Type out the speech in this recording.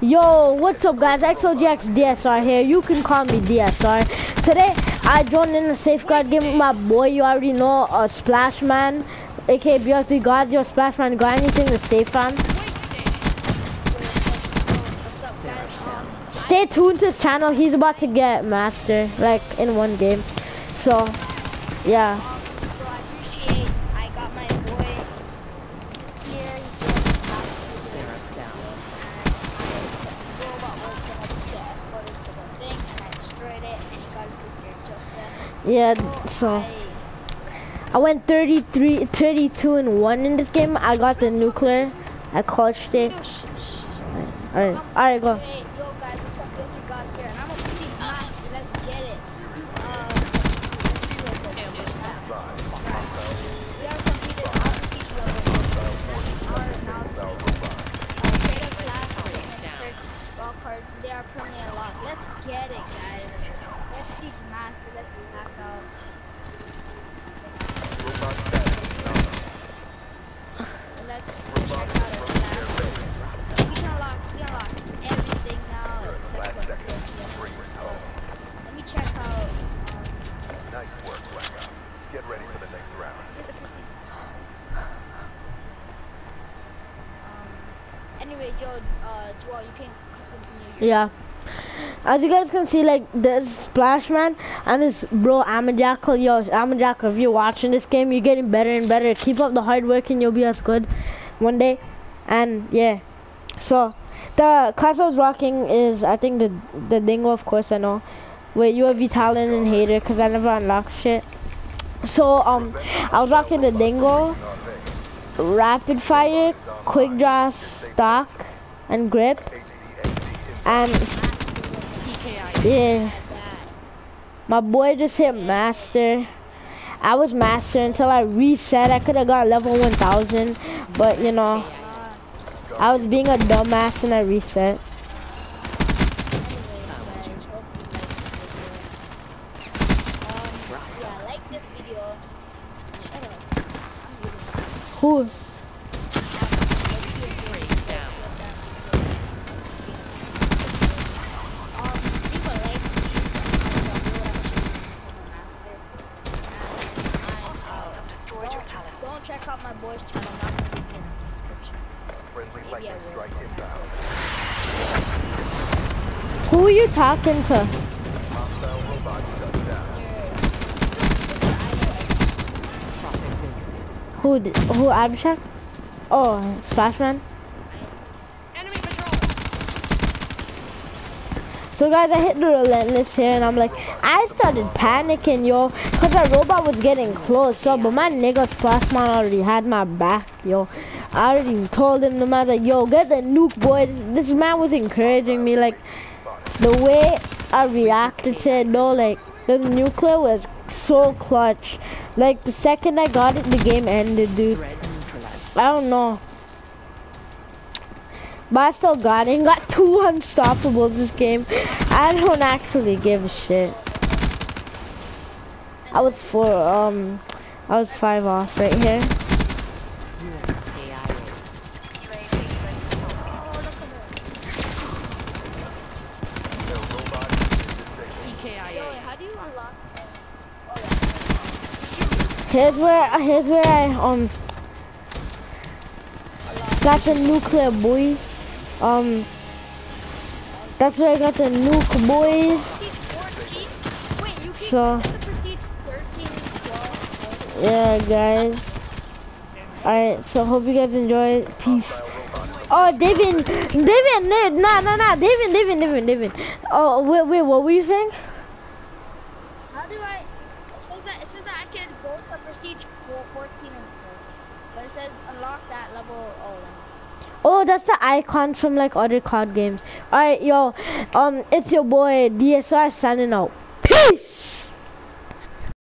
Yo, what's up guys? XOGX DSR here. You can call me DSR. Today, I joined in a safeguard game with my boy. You already know, uh, Splash Man, aka BR3 God. Yo, Splash Man, got anything to say, fam? Stay tuned to his channel. He's about to get master, like, in one game. So, yeah. um, so I appreciate I got my boy here. He joined Sarah down. And I about was gonna get escorted to the thing, and I destroyed it, and he got his loot here just then. Yeah, so. I, went 33, 32 and 1 in this game. I got the nuclear. I clutched it. Alright, alright, go. They are permanently unlocked. Let's get it, guys. We're prestige master. Let's back out. Let's check out our class. We can unlock, we unlock everything now except for this. Yes. Let me check out. Um, Nice work, Black Ops. Get ready for the next round. is it the proceed? Um. Anyways, yo, uh, Joel, you can continue. Your, Yeah. As you guys can see, like, this Splash Man and this bro Amajackal. Yo, Amajackal, if you're watching this game, you're getting better and better. Keep up the hard work and you'll be as good one day. And, yeah. So, the class I was rocking is, I think, the the Dingo, of course, I know. With UAV Talon and HATR, because I never unlocked shit. So, um, I was rocking the Dingo, Rapid Fire, Quick Draw, Stock, and Grip. And yeah, my boy just hit master. I was master until I reset. I could have got level 1000, but you know, I was being a dumbass and I reset. Anyways, guys, hope you like this video. Um, yeah, like this video. Shut up. I'm reading. Who? Um, leave a like, please, and I'll do whatever she wants since I'm a master. And I'm out. Don't, don't check out my boy's channel, not gonna leave in the description. Friendly Maybe lightning will. strike inbound. Who are you talking to? Hostile robot shut down. Who? d- Who? Abhishek? Oh, Splashman. So guys, I hit the relentless here, and I'm like, I started panicking, yo, cause the robot was getting close, yo. But my nigga Splashman already had my back, yo. I already told him no matter, yo, get the nuke, boy. This man was encouraging me, like the way I reacted to it, no, like the nuclear was so clutch. Like the second I got it, the game ended, dude. I don't know. But I still got it. Got two unstoppables this game. I don't actually give a shit. I was four, um, I was five off right here. Here's where, here's where I, um, got the nuclear boy. Um, that's where I got the nuke boys. So- it's a Prestige 13, 12, Yeah, guys. Alright, so hope you guys enjoy. Peace. Oh, David, David, no, no, no, no, David, David, David, David. Oh, wait, wait, what were you saying? How do I? It says that I can go to prestige 14 and but it says unlock that level. Oh, Oh, that's the icons from like other card games. Alright, yo, um, it's your boy DSR signing out. Peace.